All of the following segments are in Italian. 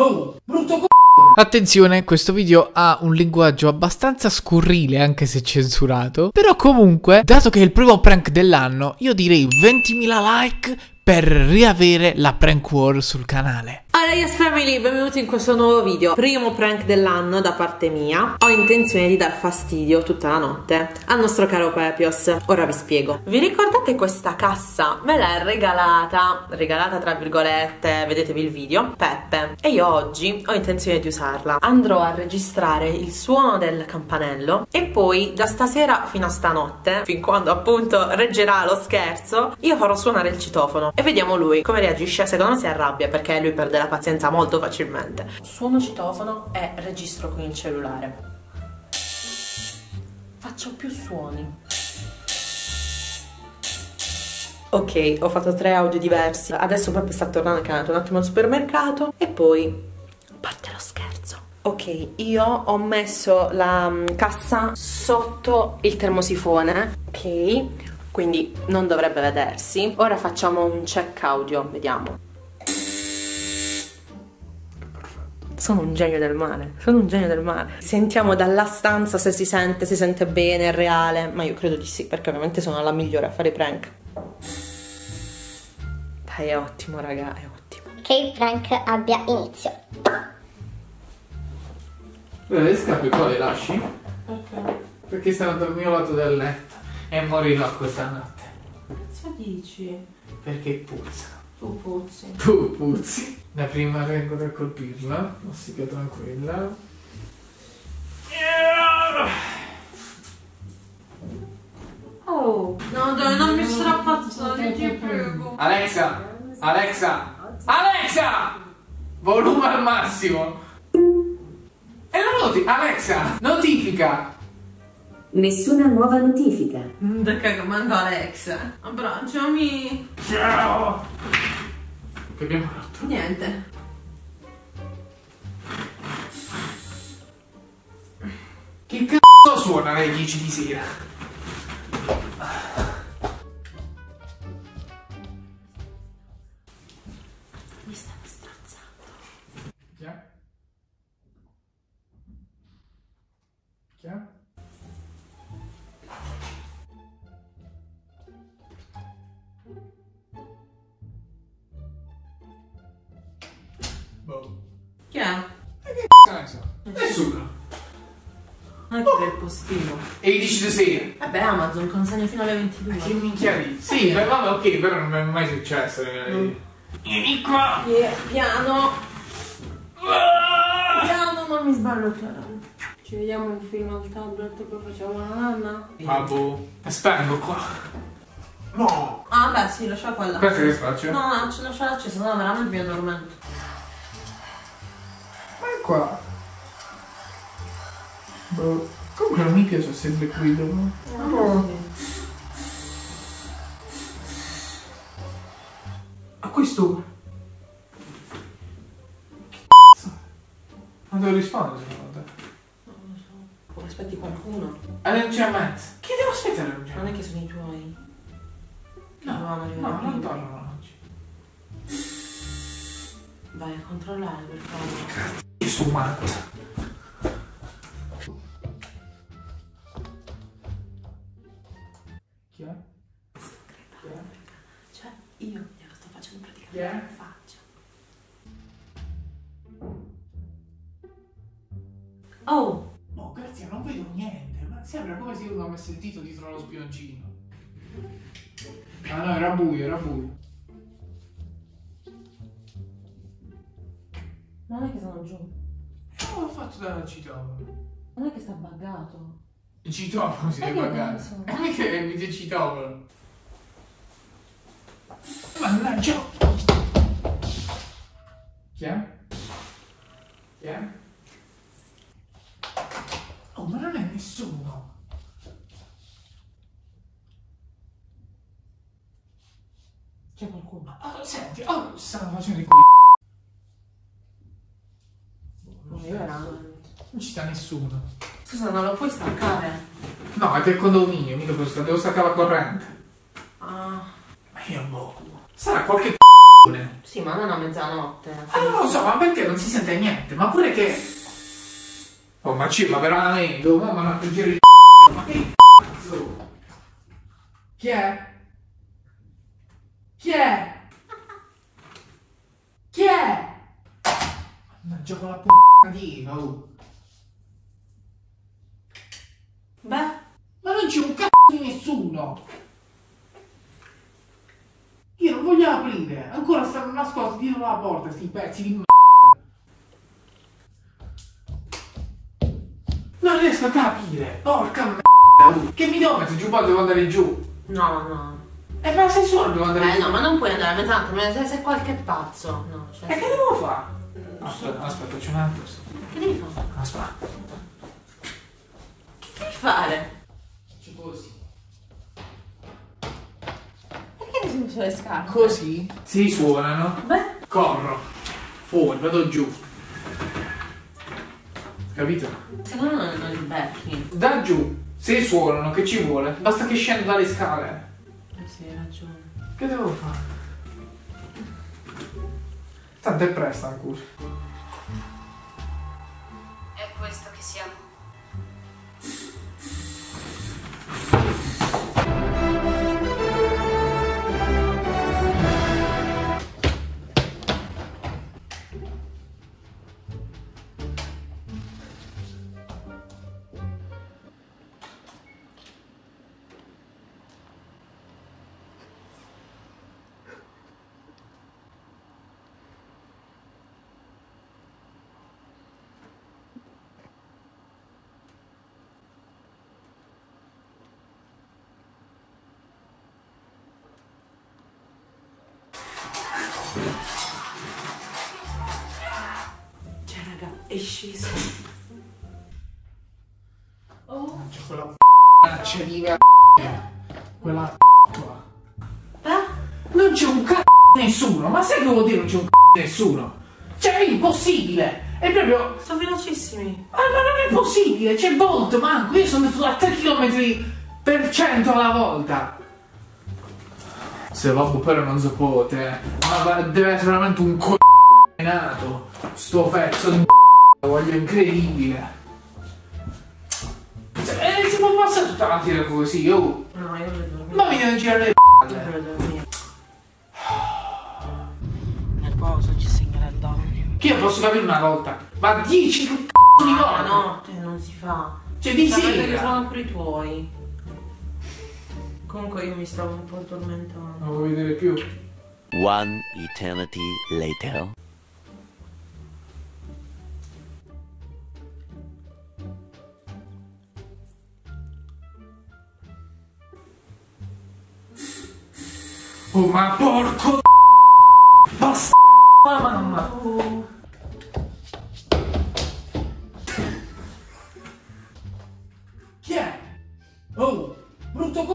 Oh, brutto c***o! Attenzione, questo video ha un linguaggio abbastanza scurrile anche se censurato, però comunque, dato che è il primo prank dell'anno, io direi 20.000 like per riavere la prank war sul canale. Allora yes family, benvenuti in questo nuovo video. Primo prank dell'anno da parte mia. Ho intenzione di dar fastidio tutta la notte al nostro caro Pepios. Ora vi spiego. Vi ricordate questa cassa? Me l'ha regalata, regalata tra virgolette, vedetevi il video. Peppe. E io oggi ho intenzione di usarla. Andrò a registrare il suono del campanello E poi da stasera fino a stanotte Fin quando appunto reggerà lo scherzo Io farò suonare il citofono E vediamo lui come reagisce Secondo me si arrabbia perché lui perde la pazienza molto facilmente. Suono citofono e registro con il cellulare. Faccio più suoni. Ok, ho fatto tre audio diversi. Adesso Peppe sta tornando, che è andato un attimo al supermercato e poi parte lo scherzo. Ok, io ho messo la um, cassa sotto il termosifone. Ok, quindi non dovrebbe vedersi. Ora facciamo un check audio, vediamo. sono un genio del male, sono un genio del male. Sentiamo dalla stanza se si sente, si sente bene, è reale, ma io credo di sì, perché ovviamente sono la migliore a fare i prank. Dai, è ottimo, raga, è ottimo. Che il prank abbia inizio. Le scarpe qua le lasci? Ok. Perché stanno al mio lato del letto e morirò questa notte. Cosa dici? Perché puzza. Tu puzzi. Tu puzzi. La prima regola è colpirla, ossia tranquilla. Oh, no dai, non mi strappazzare, ti prego. Alexa! Alexa! Alexa! Volume al massimo! E la noti... Alexa! Notifica! Nessuna nuova notifica. Da caga, mando Alexa. Abbracciami. Ciao! Che abbiamo fatto? Niente. Che c***o suona alle 10 di sera? Boh. Chi è? Che ne so? Nessuno. Non è che del postino. E 10 di sera. Vabbè, Amazon consegna fino alle 22. Ma che minchia di? Sì, beh, vabbè, ok, però non mi è mai successo. Mm. Vieni qua! Yeah, piano. Piano, non mi sballottare. Ci vediamo il film al tablet e poi facciamo la nanna. Boh. Spengo qua. No! Ah, beh, sì, lascia quella. Questo che faccio? No, no, ce lascia accesa, no, veramente mi addormento. Ma è qua. Boh. Comunque non mi piace sempre qui dove. Oh. A questo. Che cazzo? Non devo rispondere secondo te. Non lo so. Aspetti qualcuno. Alle 11 e mezza. Che devo aspettare alle 11 e Non è che sono i tuoi. No, arrivare no, non tornano oggi. Vai a controllare per favore. Io matto. Chi è? Chi è? Cioè, io glielo sto facendo praticamente in faccia. Oh! No, grazie, non vedo niente. Ma sembra come se uno avesse il dito dietro allo spioncino. Ah no, era buio, era buio. Non è che sono giù. E l'ho fatto dal citofono. Non è che sta buggato. Citofono si pagare. cazzo? E mica è il citofono. Mannaggia! Chi è? Chi è? Oh, ma non è nessuno! C'è qualcuno. Oh, senti, oh, stanno facendo i c***i. No, io veramente. Non ci sta nessuno. Scusa, non lo puoi staccare? No, è del condominio, mica posso, devo staccare la corrente. Ah. Ma io boh. Sarà qualche c***o. Sì, ma non a mezzanotte. Ah, non lo so, ma perché non si sente niente? Ma pure che... Oh, ma ci, ma veramente, oh, mamma, ma per girare il c***o, ma che cazzo? Chi è? Chi è? Chi è? Con la p***atina, oh. Beh, Ma non c'è un cazzo di nessuno! Io non voglio aprire, ancora stanno nascosti dietro la porta, sti pezzi di m***a. Non riesco a capire, porca m***a, che mi devo mettere giù poi devo andare giù. no, no. E ma sei solo devo andare Eh giù. no, ma non puoi andare a mezzanotte, sei, sei qualche pazzo. No, cioè... E che devo fare? Aspetta, aspetta, c'è un altro. Che devi fare? Aspetta. Che devi fare? C'è così. Perché ti sei messo le scarpe? Così si suonano. Beh, Corro. Fuori, vado giù. Capito? secondo me non li becchi. Da giù, se suonano, che ci vuole? Basta che scendo dalle scale. Eh sì, hai ragione. Che devo fare? Tanto è presto ancora. È questo che siamo. Sceso. Oh. Quella p***accia di. Quella qua. Beh, Non c'è un c***o nessuno. Ma sai che vuol dire non c'è un c***o nessuno? Cioè, è impossibile. È proprio... sono velocissimi. Ah, ma non è possibile. C'è Bolt, manco. Io sono andato a 3 km per cento alla volta. Se vabbè, però non so pote. Ma va- deve essere veramente un c***o nato. Sto pezzo di voglio incredibile. Cioè, eh, si può passare tutta la mattina così, oh. No, io voglio dormire. Ma mi devono girare le Io palle. voglio dormire. Nel poso ci segna il. Che io posso capire una volta. Ma 10 c***o di No, volte. notte non si fa. Cioè, di che sera. sono pure i tuoi. Comunque io mi stavo un po' addormentando. Non vuoi vedere più. One eternity later. Oh ma porco Basta mamma. Chi è? Oh Brutto c***o.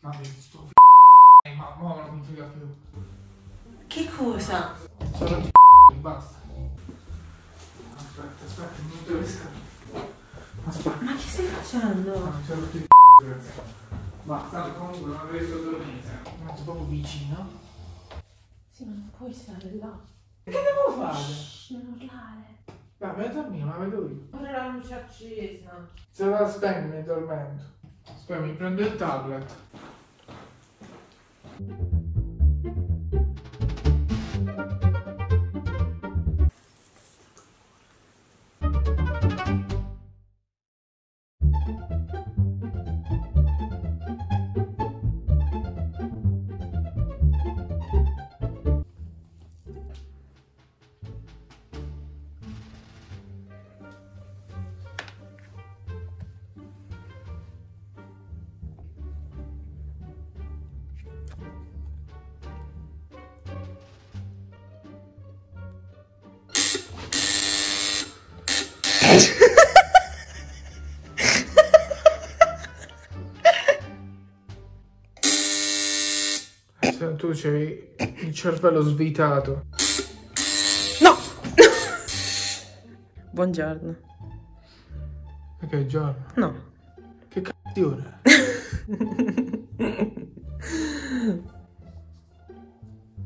Ma sto f***o? Ma mo non mi frega più. Che cosa? Sono di c***o basta. Aspetta aspetta non devo riscaldare Aspetta. Ma che stai facendo? Non c***o Basta comunque non riesco a dormire Non sono proprio vicino Sì, ma non puoi stare là. Che devo fare? Shh, non urlare. Vabbè, a dormire, ma vedo io. Pure la luce accesa. Se la spegni mi dormento. Aspetta, mi prendo il tablet. Tu c'hai il cervello svitato. Buongiorno. E che giorno? No. Che cazzo di ora?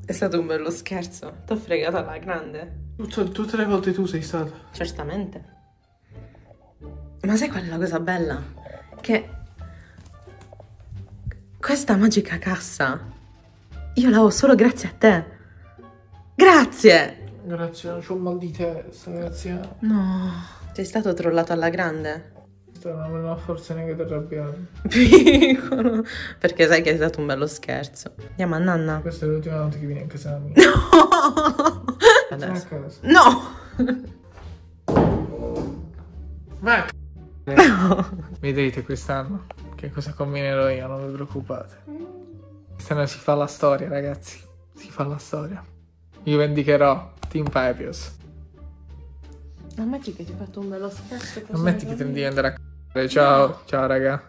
è? Stato un bello scherzo. T'ho fregato alla grande. Tutte, tutte le volte tu sei stata. Certamente. Ma sai qual è la cosa bella? Che questa magica cassa io la ho solo grazie a te. Grazie! Grazie, non c'ho mal di testa, grazie. No, sei stato trollato alla grande. Non ho forse neanche da arrabbiare. Piccolo. Perché sai che è stato un bello scherzo. Andiamo a nanna. Questa è l'ultima volta che vieni in casa mia. No! Sono a Adesso. casa. No! Vai c***o. Vedrete quest'anno che cosa combinerò io, non vi preoccupate. Quest'anno si fa la storia, ragazzi. Si fa la storia. Io vendicherò Team Papios. Ammetti che ti ho fatto un bello scherzo. Ammetti che mi- devi andare a c***o. Ciao, ciao raga.